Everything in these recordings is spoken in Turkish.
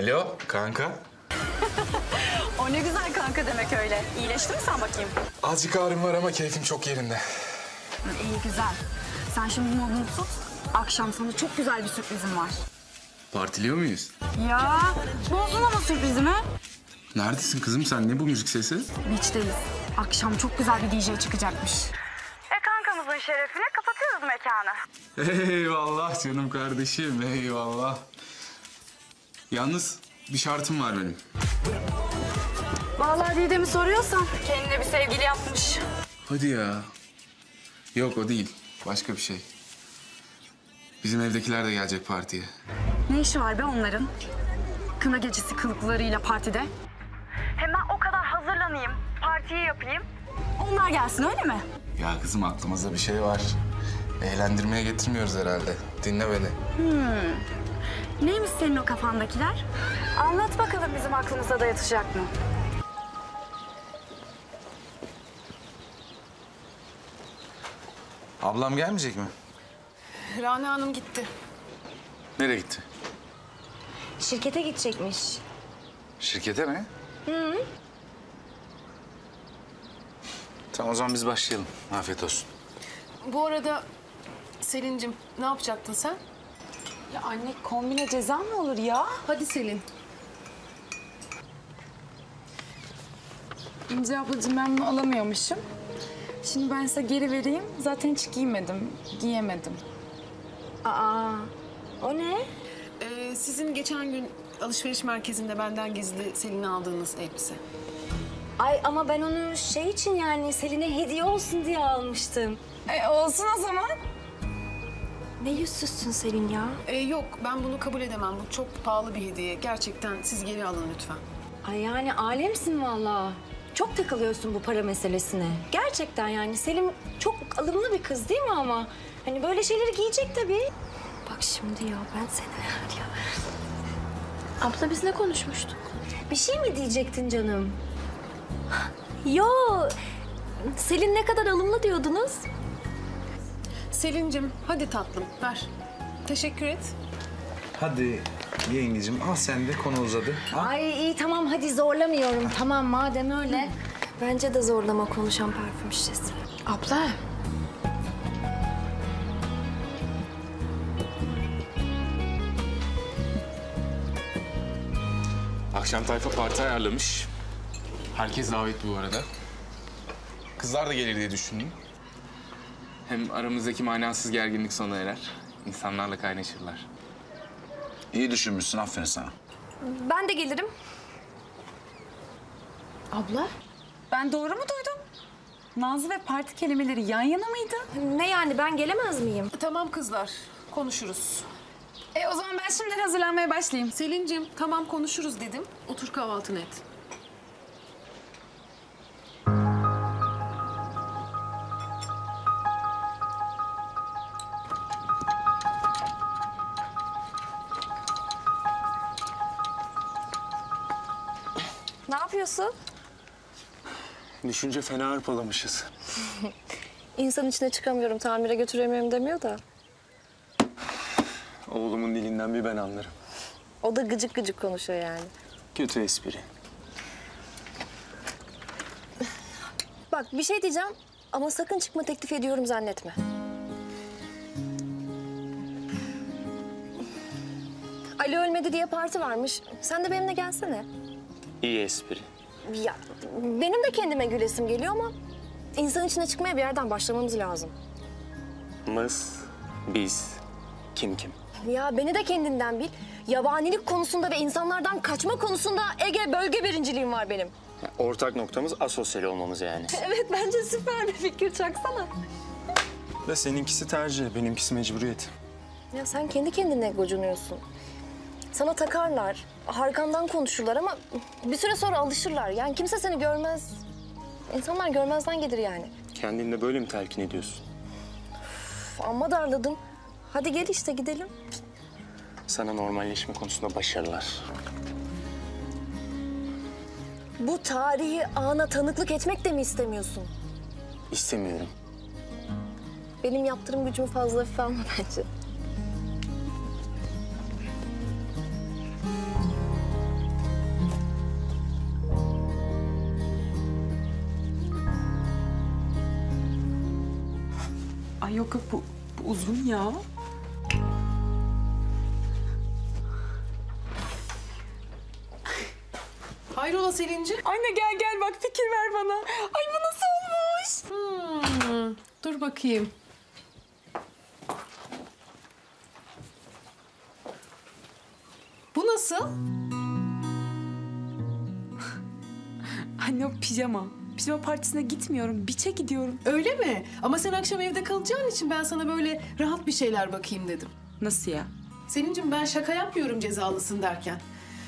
Alo kanka. O ne güzel kanka demek öyle. İyileştin mi sen bakayım? Azıcık ağrım var ama keyfim çok yerinde. İyi güzel. Sen şimdi modunu tut. Akşam sana çok güzel bir sürprizim var. Partiliyor muyuz? Ya bozdun ama sürprizimi. Neredesin kızım sen? Ne bu müzik sesi? Beach'teyiz. Akşam çok güzel bir DJ çıkacakmış. E kankamızın şerefine kapatıyoruz mekanı. Eyvallah canım kardeşim, eyvallah. Yalnız bir şartım var benim. Vallahi Didem'i soruyorsan kendine bir sevgili yapmış. Hadi ya. Yok o değil. Başka bir şey. Bizim evdekiler de gelecek partiye. Ne işi var be onların? Kına gecesi kılıklarıyla partide. Hemen o kadar hazırlanayım, partiyi yapayım. Onlar gelsin öyle mi? Ya kızım aklımızda bir şey var. Eğlendirmeye getirmiyoruz herhalde. Dinle beni. Neymiş senin o kafandakiler? Anlat bakalım bizim aklımıza da yatacak mı? Ablam gelmeyecek mi? Rana Hanım gitti. Nereye gitti? Şirkete gidecekmiş. Şirkete mi? Hı. Tamam o zaman biz başlayalım. Afiyet olsun. Bu arada Selin'cim ne yapacaktın sen? Ya anne kombine ceza mı olur ya? Hadi Selin. İnce ablacığım ben bunu alamıyormuşum. Şimdi ben size geri vereyim. Zaten hiç giymedim, giyemedim. Aa, o ne? Ee, sizin geçen gün alışveriş merkezinde benden gizli Selin'e aldığınız elbise. Ay ama ben onu şey için yani Selin'e hediye olsun diye almıştım. E, olsun o zaman. Ne yüzsüzsün Selin ya. Ee, yok ben bunu kabul edemem. Bu çok pahalı bir hediye. Gerçekten siz geri alın lütfen. Ay yani alemsin vallahi. Çok takılıyorsun bu para meselesine. Gerçekten yani Selim çok alımlı bir kız değil mi ama? Hani böyle şeyleri giyecek tabii. Bak şimdi ya ben seni ya. Abla biz ne konuşmuştuk? Bir şey mi diyecektin canım? Yo, Selin ne kadar alımlı diyordunuz? Selin'cim hadi tatlım ver. Teşekkür et. Hadi yengecim al sen de konu uzadı. Al. Ay iyi tamam hadi zorlamıyorum. Tamam madem öyle. Bence de zorlama konuşan parfüm şişesi. Abla. Akşam tayfa parti ayarlamış. Herkes davetli bu arada. Kızlar da gelir diye düşündüm. Hem aramızdaki manasız gerginlik sona erer. İnsanlarla kaynaşırlar. İyi düşünmüşsün aferin sana. Ben de gelirim. Abla. Ben doğru mu duydum? Nazlı ve parti kelimeleri yan yana mıydı? Ne yani ben gelemez miyim? Tamam kızlar konuşuruz. E o zaman ben şimdiden hazırlanmaya başlayayım. Selin'cim tamam konuşuruz dedim. Otur kahvaltını et. Düşünce fena hırpalamışız. İnsan içine çıkamıyorum, tamire götüremiyorum demiyor da. Oğlumun dilinden bir ben anlarım. O da gıcık gıcık konuşuyor yani. Kötü espri. Bak bir şey diyeceğim ama sakın çıkma teklif ediyorum zannetme. Ali ölmedi diye parti varmış. Sen de benimle gelsene. İyi espri. Ya benim de kendime gülesim geliyor ama insan içine çıkmaya bir yerden başlamamız lazım. Mız, biz, kim kim? Ya beni de kendinden bil. Yabanilik konusunda ve insanlardan kaçma konusunda Ege bölge birinciliğim var benim. Ortak noktamız asosyal olmamız yani. Evet bence süper bir fikir çaksana. Ve seninkisi tercih, benimkisi mecburiyet. Ya sen kendi kendine gocunuyorsun. Sana takarlar, arkandan konuşurlar ama bir süre sonra alışırlar. Yani kimse seni görmez. İnsanlar görmezden gelir yani. Kendinle böyle mi telkin ediyorsun? Üf, amma darladın. Hadi gel işte gidelim. Sana normalleşme konusunda başarılar. Bu tarihi ana tanıklık etmek de mi istemiyorsun? İstemiyorum. Benim yaptırım gücümü fazla hafife alma bence. Bu, bu uzun ya. Hayrola Selinci? Anne gel gel bak fikir ver bana. Ay bu nasıl olmuş? Hmm, dur bakayım. Bu nasıl? Anne o pijama. Pijama partisine gitmiyorum. Biçe gidiyorum. Öyle mi? Ama sen akşam evde kalacağın için ben sana böyle rahat bir şeyler bakayım dedim. Nasıl ya? Selin'cim ben şaka yapmıyorum cezalısın derken.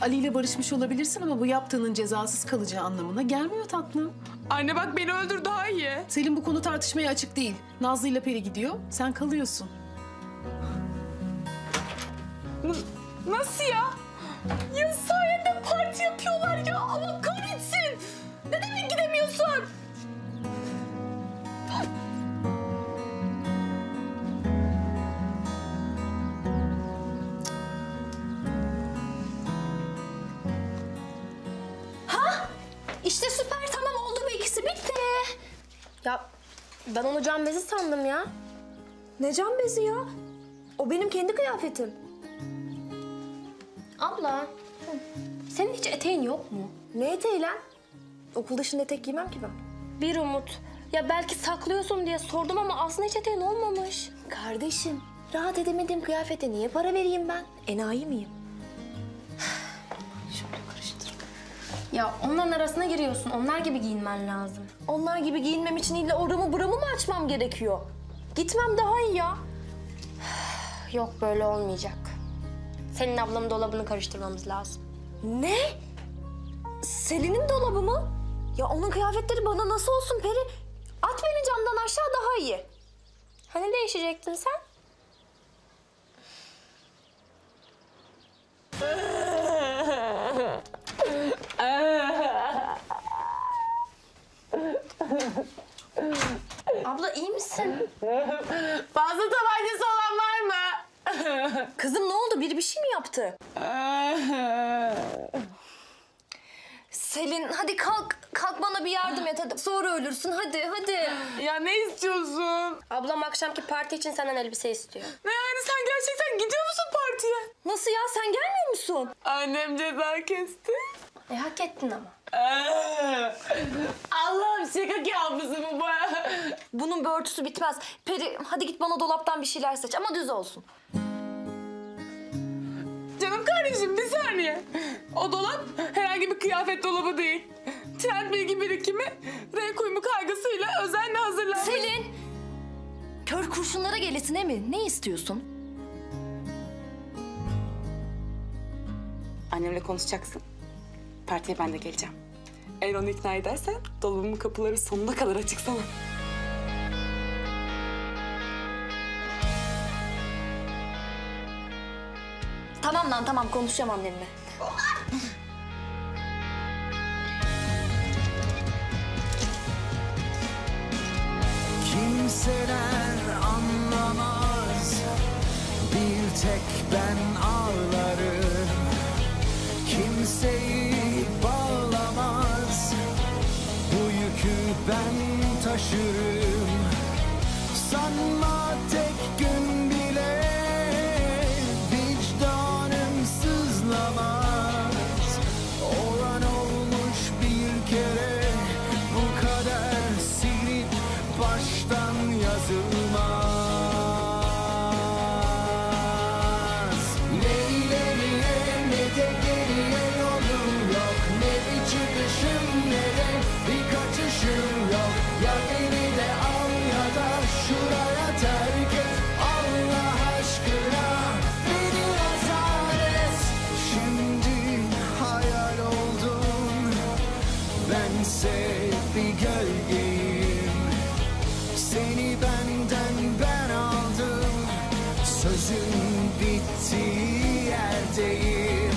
Ali ile barışmış olabilirsin ama bu yaptığının cezasız kalacağı anlamına gelmiyor tatlım. Anne bak beni öldür daha iyi. Selin bu konu tartışmaya açık değil. Nazlı ile Peri gidiyor, sen kalıyorsun. Nasıl ya? Ya sayende parti yapıyorlar İşte süper tamam oldu bu ikisi bitti. Ya ben onu can bezi sandım ya. Ne can bezi ya? O benim kendi kıyafetim. Abla senin hiç eteğin yok mu? Ne eteği lan? Okul dışında etek giymem ki ben. Bir umut. Ya belki saklıyorsun diye sordum ama aslında hiç eteğin olmamış. Kardeşim, rahat edemediğim kıyafete niye para vereyim ben? Enayi miyim? Ya onların arasına giriyorsun. Onlar gibi giyinmen lazım. Onlar gibi giyinmem için illa oramı buramı mı açmam gerekiyor? Gitmem daha iyi ya. Yok böyle olmayacak. Senin ablamın dolabını karıştırmamız lazım. Ne? Selin'in dolabı mı? Ya onun kıyafetleri bana nasıl olsun Peri? At beni camdan aşağı daha iyi. Hani değişecektin sen? Abla iyi misin? Fazla tabancası olan var mı? Kızım ne oldu? Biri bir şey mi yaptı? Selin hadi kalk. Kalk bana bir yardım et hadi. Sonra ölürsün hadi hadi. ya ne istiyorsun? Ablam akşamki parti için senden elbise istiyor. Ne yani sen gerçekten gidiyor musun partiye? Nasıl ya sen gelmiyor musun? Annem ceza kesti. E hak ettin ama. Allah'ım şaka kabusu bu bu. Bunun bir örtüsü bitmez. Peri hadi git bana dolaptan bir şeyler seç ama düz olsun. Canım kardeşim bir saniye. O dolap herhangi bir kıyafet dolabı değil. Trend bilgi birikimi, renk uyumu kaygısıyla özenle hazırlanmış. Selin! Kör kurşunlara gelesine mi? Ne istiyorsun? Annemle konuşacaksın. Partiye ben de geleceğim. Eğer onu ikna edersen dolabımın kapıları sonuna kadar açık sana. Tamam lan tamam konuşacağım annemle. Kimseler anlamaz Bir tek ben ağlarım Kimseyi ben taşırım Sanma Ya beni de al ya da şuraya terk et. Allah aşkına beni azar et Şimdi hayal oldum. Bense bir gölgeyim. Seni benden ben aldım. Sözün bittiği yerdeyim.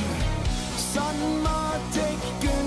Sanma tek gün